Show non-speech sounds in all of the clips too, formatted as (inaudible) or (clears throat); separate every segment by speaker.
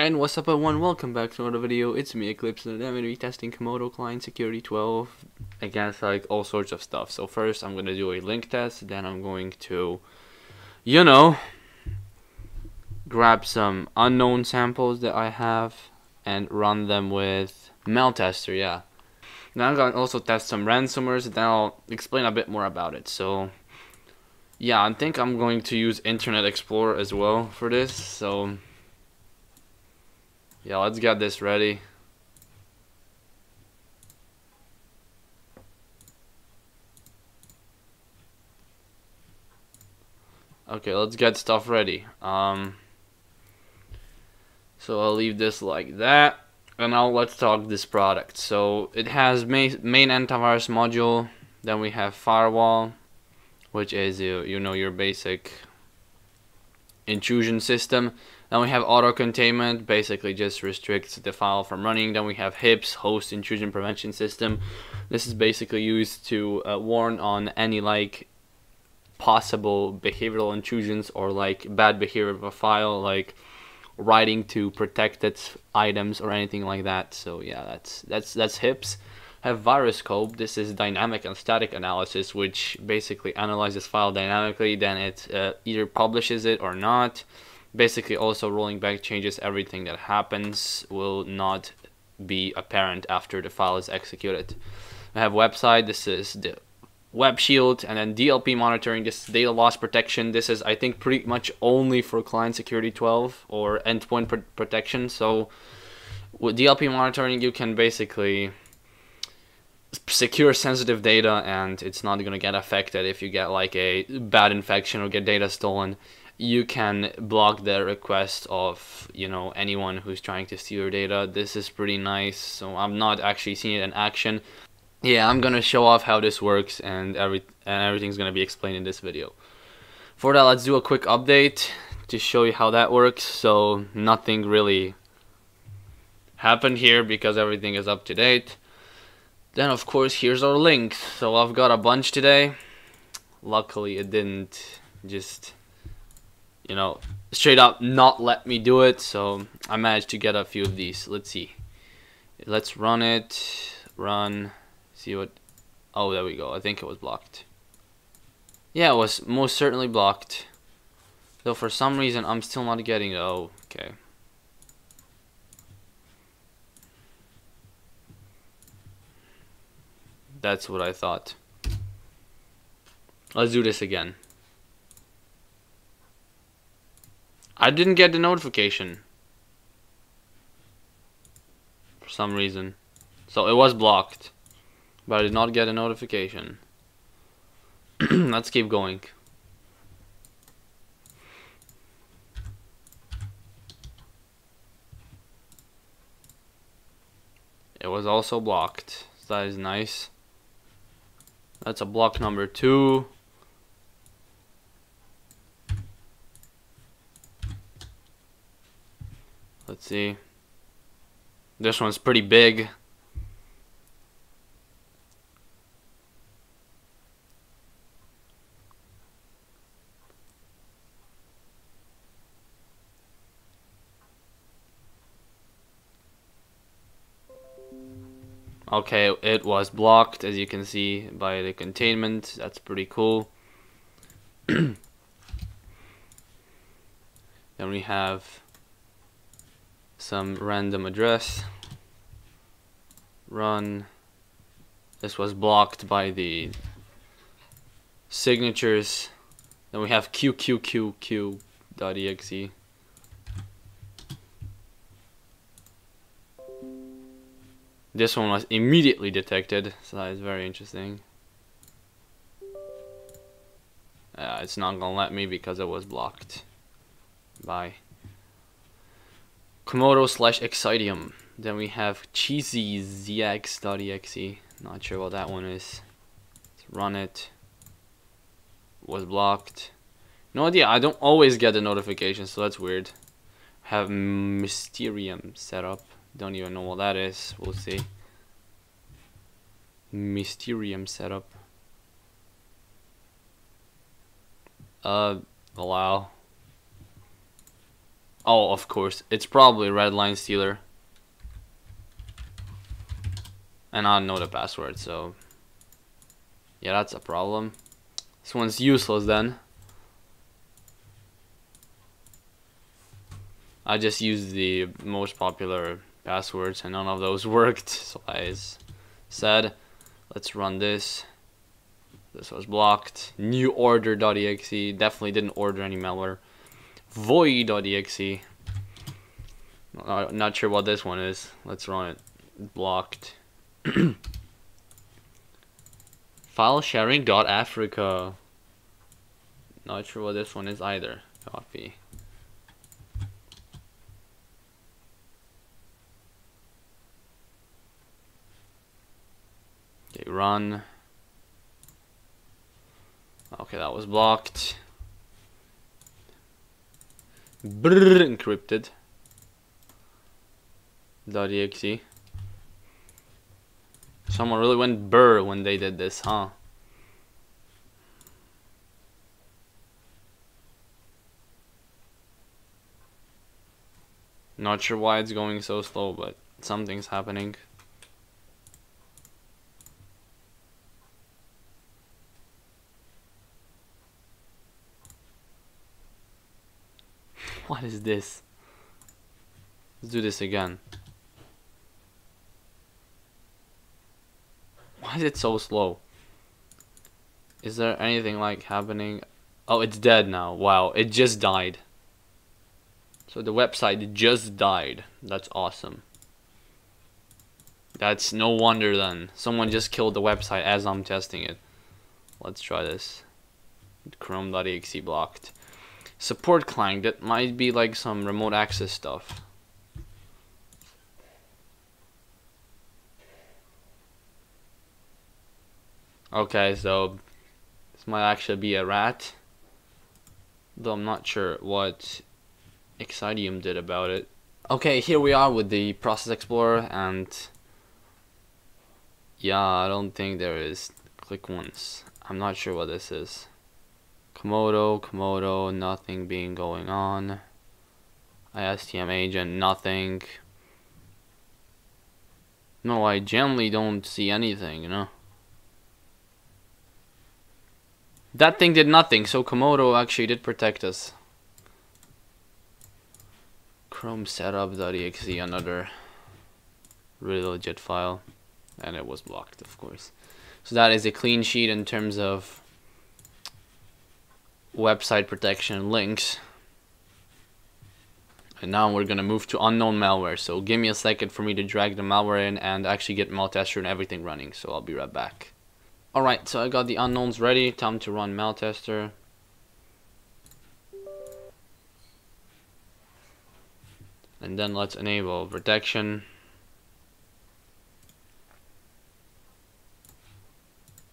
Speaker 1: And what's up everyone, welcome back to another video, it's me Eclypsee and I'm going to be testing Comodo Client Security 12 against like all sorts of stuff. So first I'm going to do a link test, then I'm going to, you know, grab some unknown samples that I have and run them with Maltester, yeah. Now I'm going to also test some ransomwares, then I'll explain a bit more about it. So yeah, I think I'm going to use Internet Explorer as well for this, so yeah, let's get this ready. Okay, let's get stuff ready. Um, so I'll leave this like that. And now let's talk this product. So it has main, main antivirus module. Then we have firewall, which is you, you know your basic intrusion system. Then we have auto containment, basically just restricts the file from running. Then we have HIPS, host intrusion prevention system. This is basically used to uh, warn on any like possible behavioral intrusions or like bad behavior of a file, like writing to protected items or anything like that. So yeah, that's that's that's HIPS. Have Viruscope. This is dynamic and static analysis, which basically analyzes file dynamically. Then it uh, either publishes it or not basically also rolling back changes everything that happens will not be apparent after the file is executed. I have website, this is the web shield and then DLP monitoring, this data loss protection. This is I think pretty much only for client security 12 or endpoint pr protection. So with DLP monitoring you can basically secure sensitive data and it's not going to get affected if you get like a bad infection or get data stolen. You can block the request of you know anyone who's trying to steal your data. This is pretty nice so i'm not actually seeing it in action. Yeah i'm gonna show off how this works and every and everything's gonna be explained in this video. For that let's do a quick update to show you how that works. So nothing really happened here because everything is up to date then of course here's our link so i've got a bunch today luckily it didn't just you know, straight up not let me do it. So I managed to get a few of these. Let's see. Let's run it. Run. See what. Oh, there we go. I think it was blocked. Yeah, it was most certainly blocked. Though for some reason I'm still not getting it. Oh, okay. That's what I thought. Let's do this again. I didn't get the notification. For some reason. So it was blocked. But I did not get a notification. (clears throat) Let's keep going. It was also blocked. So that is nice. That's a block number two. Let's see. This one's pretty big. Okay, it was blocked as you can see by the containment. That's pretty cool. (clears throat) then we have some random address run this was blocked by the signatures then we have qqq.exe this one was immediately detected so that is very interesting uh, it's not gonna let me because it was blocked bye Comodo slash Xcitium. Then we have cheesyzx.exe. Not sure what that one is. Let's run it. Was blocked. No idea. I don't always get the notification, so that's weird. Have Mysterium set up. Don't even know what that is. We'll see. Mysterium setup. Uh, allow. Oh, of course. It's probably Redline Stealer. And I know the password, so... Yeah, that's a problem. This one's useless then. I just used the most popular passwords and none of those worked. So I said, let's run this. This was blocked. New order.exe. Definitely didn't order any malware. Void.exe. Not sure what this one is. Let's run it. Blocked. (clears throat) File sharing dot Africa. Not sure what this one is either. Copy. Okay, run. Okay, that was blocked. Brrr, encrypted. .exe. Someone really went burr when they did this, huh? Not sure why it's going so slow, but something's happening. What is this? Let's do this again. Why is it so slow? Is there anything like happening? Oh, it's dead now. Wow, it just died. So the website just died. That's awesome. That's no wonder then. Someone just killed the website as I'm testing it. Let's try this. Chrome.exe blocked. Support client, that might be like some remote access stuff. Okay, so this might actually be a rat. Though I'm not sure what Xcitium did about it. Okay, here we are with the Process Explorer and yeah, I don't think there is. Click once. I'm not sure what this is. Comodo, Comodo, nothing being going on. ISTM agent, nothing. No, I generally don't see anything, you know. That thing did nothing, so Comodo actually did protect us. Chrome setup.exe, another really legit file. And it was blocked, of course. So that is a clean sheet in terms of website protection links. And now we're gonna move to unknown malware. So give me a second for me to drag the malware in and actually get Maltester and everything running. So I'll be right back. Alright, so I got the unknowns ready. Time to run Maltester. And then let's enable protection.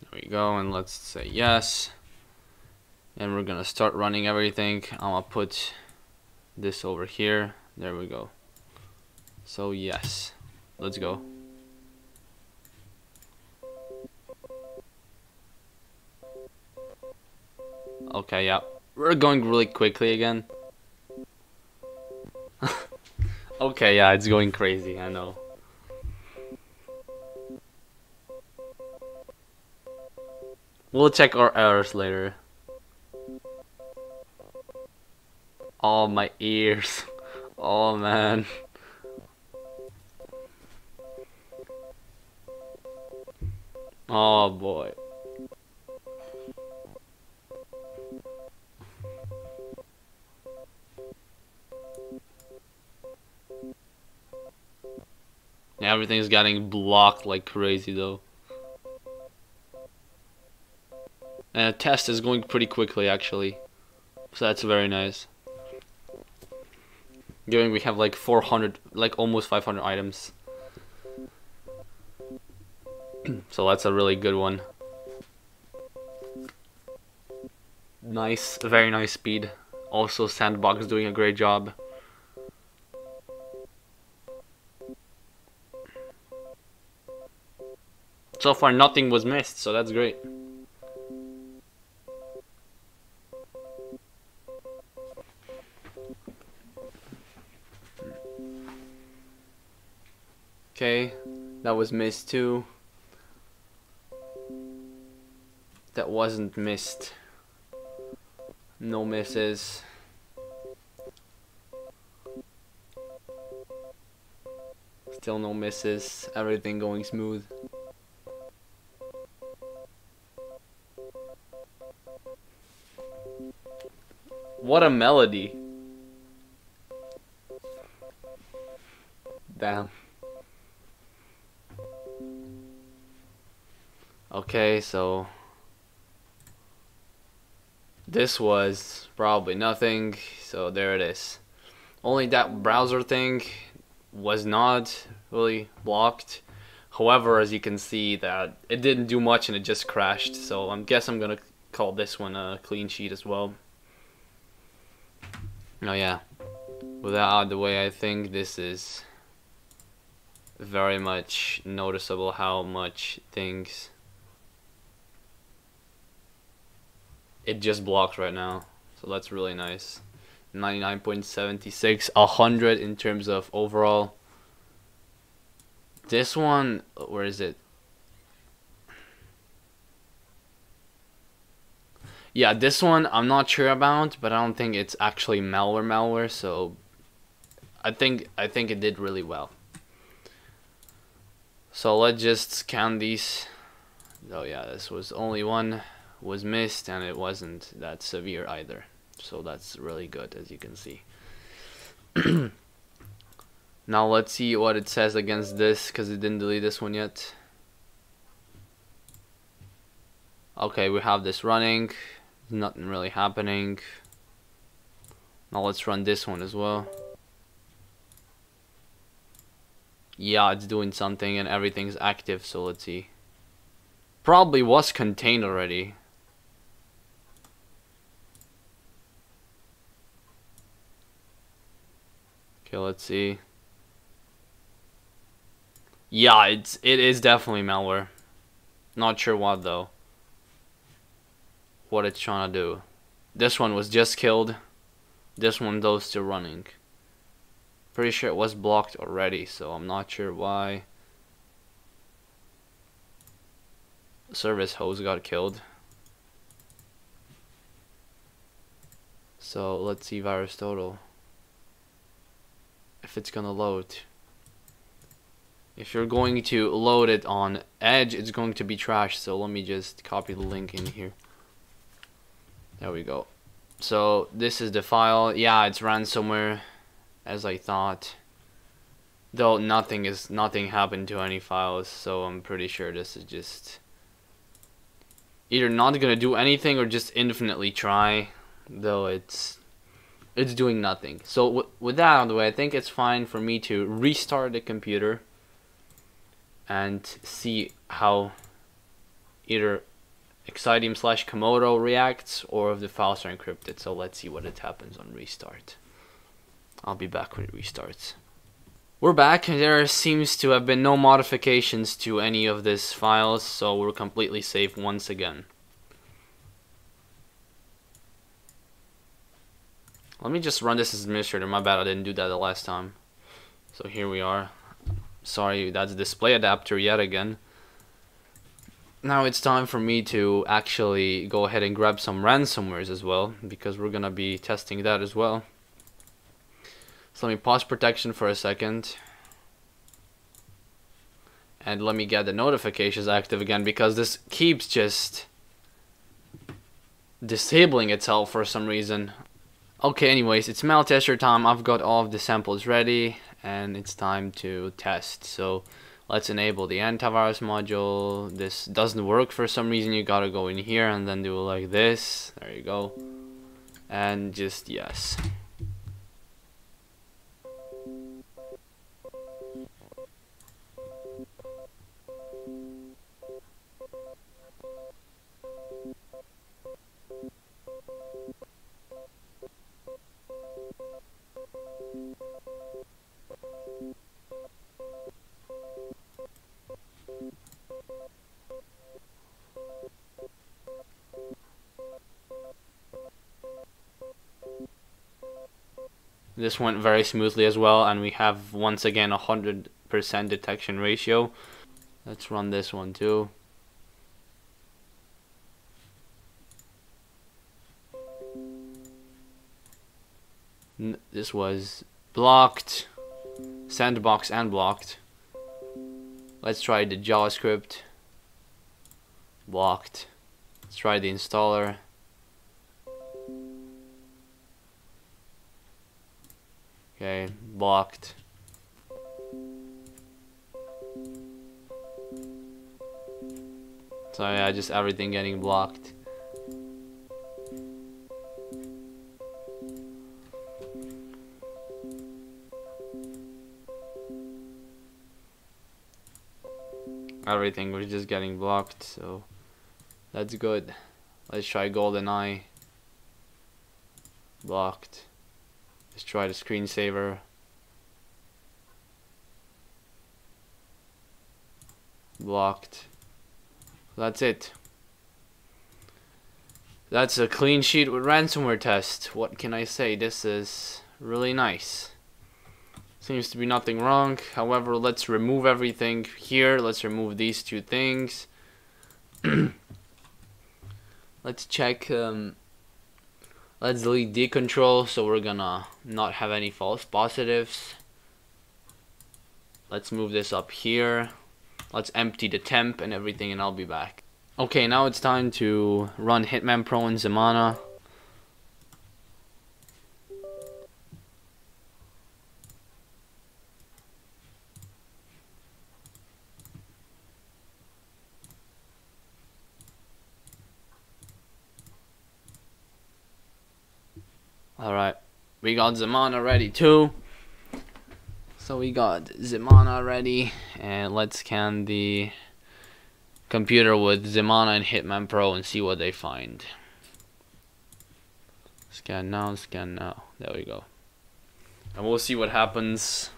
Speaker 1: There we go, and let's say yes. And we're gonna start running everything. I'm gonna put this over here. There we go. So yes, let's go. Okay, yeah. We're going really quickly again. (laughs) okay, yeah, it's going crazy, I know. We'll check our errors later. Oh, my ears. Oh, man. Oh, boy. Everything's getting blocked like crazy though. And the test is going pretty quickly actually. So that's very nice. Given we have like 400, like almost 500 items. (clears throat) so that's a really good one. Nice, very nice speed. Also Sandbox doing a great job. So far nothing was missed, so that's great. Okay, that was missed too. That wasn't missed. No misses. Still no misses. Everything going smooth. What a melody. Damn. Okay, so this was probably nothing, so there it is. Only that browser thing was not really blocked. However, as you can see that it didn't do much and it just crashed. So I guess I'm gonna call this one a clean sheet as well. Oh yeah, with that out of the way, I think this is very much noticeable how much things it just blocks right now. So that's really nice. 99.76 100 in terms of overall. This one where is it? Yeah this one i'm not sure about but i don't think it's actually malware malware so i think i think it did really well. So let's just scan these. Oh yeah this was only one was missed and it wasn't that severe either. So that's really good as you can see. (clears throat) Now let's see what it says against this because it didn't delete this one yet. Okay we have this running. Nothing really happening. Now let's run this one as well. Yeah it's doing something and everything's active so let's see. Probably was contained already Okay, let's see. Yeah, it's it is definitely malware. Not sure what though. What it's trying to do. This one was just killed. This one though still running. Pretty sure it was blocked already, so I'm not sure why. Service hose got killed. So let's see virus total if it's gonna load. If you're going to load it on Edge, it's going to be trash. So let me just copy the link in here. There we go. So this is the file. Yeah, it's ransomware, as I thought. Though nothing is nothing happened to any files, so I'm pretty sure this is just either not gonna do anything or just infinitely try. Though it's it's doing nothing. So with that out of the way, I think it's fine for me to restart the computer and see how either Xcitium slash Comodo reacts or if the files are encrypted. So let's see what it happens on restart. I'll be back when it restarts. We're back. There seems to have been no modifications to any of these files, so we're completely safe once again. Let me just run this as administrator. My bad, I didn't do that the last time. So here we are. Sorry, that's display adapter yet again. Now it's time for me to actually go ahead and grab some ransomwares as well because we're gonna be testing that as well. So let me pause protection for a second. And let me get the notifications active again because this keeps just disabling itself for some reason. Okay, anyways, it's smell tester time. I've got all of the samples ready and it's time to test. So let's enable the antivirus module. This doesn't work for some reason. You gotta go in here and then do like this. There you go. And just yes. This went very smoothly as well and we have once again a 100% detection ratio. Let's run this one too. This was blocked sandbox and blocked. Let's try the JavaScript. Blocked. Let's try the installer. Okay blocked. So yeah just everything getting blocked everything was just getting blocked so that's good. Let's try GoldenEye blocked. Let's try the screensaver. Blocked. That's it. That's a clean sheet with ransomware test. What can I say? This is really nice Seems to be nothing wrong. However, let's remove everything here. Let's remove these two things. (clears throat) let's check. Um, let's delete D control So we're gonna not have any false positives. Let's move this up here. Let's empty the temp and everything and I'll be back. Okay, now it's time to run Hitman Pro and Zemana. Alright, we got Zemana ready too. So we got Zemana ready, and let's scan the computer with Zemana and Hitman Pro and see what they find. Scan now, scan now. There we go. And we'll see what happens.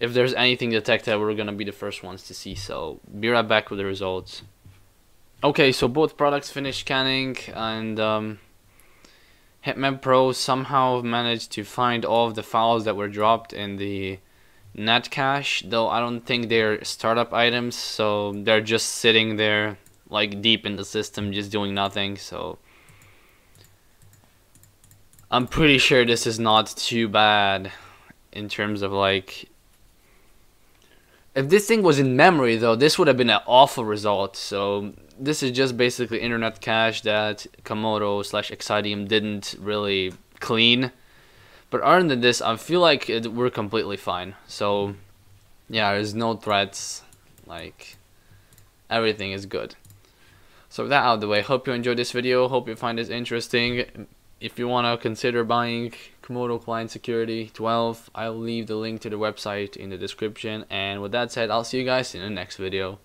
Speaker 1: If there's anything detected, we're gonna be the first ones to see. So be right back with the results. Okay, so both products finished scanning, and um, Hitman Pro somehow managed to find all of the files that were dropped in the net cache, though I don't think they're startup items, so they're just sitting there like deep in the system just doing nothing, so. I'm pretty sure this is not too bad in terms of like if this thing was in memory though, this would have been an awful result. So this is just basically internet cache that Comodo slash Xcitium didn't really clean. But other than this, I feel like it, we're completely fine. So yeah, there's no threats. Like everything is good. So with that out of the way, hope you enjoyed this video. Hope you find this interesting. If you want to consider buying Comodo Client Security 12, I'll leave the link to the website in the description. And with that said, I'll see you guys in the next video.